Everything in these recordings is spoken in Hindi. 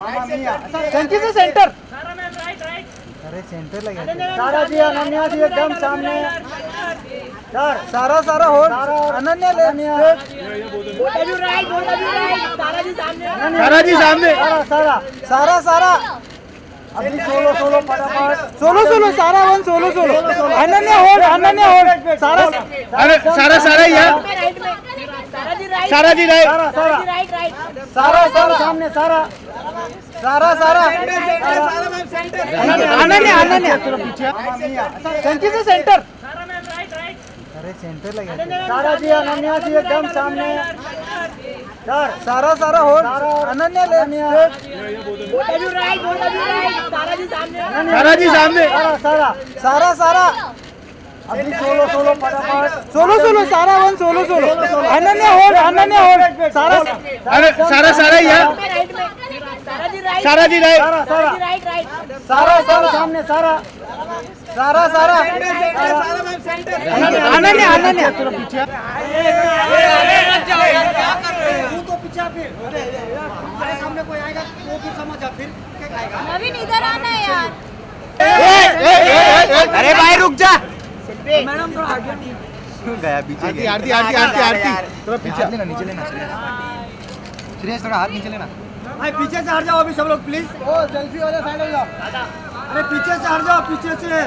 चंकी से सेंटर अरे सेंटर लगे सारा जी अनन्या जी एकदम सामने सर सारा सारा हो अनन्या ले सारा जी सामने सारा सारा सारा सारा अभी सोलो सोलो फटाफट solo solo Sara one solo solo Ananya hold Ananya hold Sara अरे सारा सारा या सारा जी राइट सारा सारा सारा सारा सामने सारा सारा सारा। अनन्या अनन्या चंकी से सेंटर। अरे सेंटर लगे सारा जी अनन्या जी एकदम सामने। सर सारा सारा हो अनन्या ले सारा जी सामने। सारा सारा सारा सारा। अभी सोलो सोलो फटाफट। Solo solo Sara one solo solo. Ananya hold Ananya hold. Sara अरे सारा सारा या सारा जी राइट सारा सारा। सारा सारा सामने सारा। सारा सारा। अनन्या अनन्या नवीन इधर आना है यार। अरे भाई रुक जा। गया पीछे आरती आरती आरती आरती आरती। थोड़ा पीछे लेना नीचे लेना श्रेयस थोड़ा हाथ नीचे लेना। भाई पीछे से हट जाओ अभी सब लोग प्लीज़ ओ सेल्फी वाले साइड हो जाओ अरे पीछे से हट जाओ पीछे से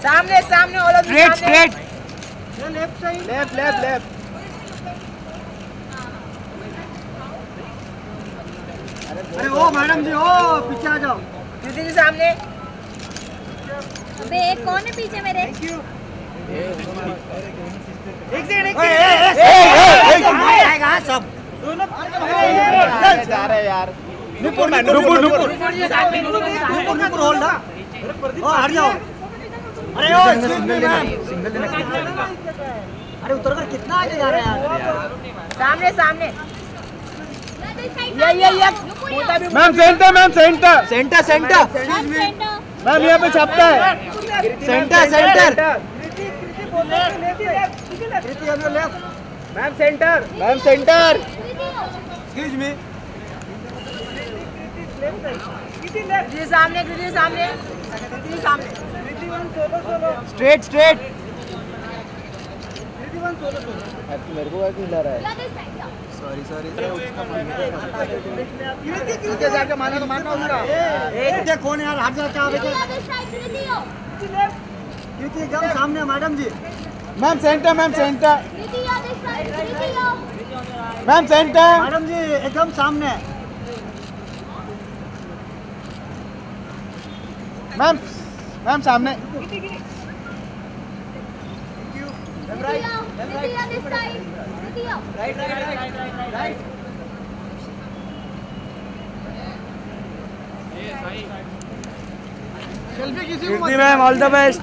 सामने सामने वो लोग straight straight left side left left left अरे ओ मैडम जी ओ पीछे आ जाओ दीदी जी सामने अबे एक कौन है पीछे मेरे थैंक यू एक सेकंड एक सेकंड ए ए ए आएगा सब जा रहे नुपुर नुपुर नुपुर नुपुर नुपुर होल्ड ना हट जाओ अरे ओ सिंगल लेना अरे उतर कर कितना आगे जा रहे हैं यार सामने सामने ये ये ये ma'am centre ma'am centre centre centre ma'am यहाँ पे छपता है centre centre ma'am centre ma'am centre excuse me. दीदी सामने दीदी सामने। सामने। स्ट्रेट स्ट्रेट मेरे को क्या खिला रहा है। सॉरी सॉरी जाके तो उसका ये कौन है यार? हो। एकदम सामने madam ji. Ma'am centre ma'am centre ma'am centre madam ji एकदम सामने। मैम मैम सामने। दीदी अदर साइड दीदी आओ मैम ऑल द बेस्ट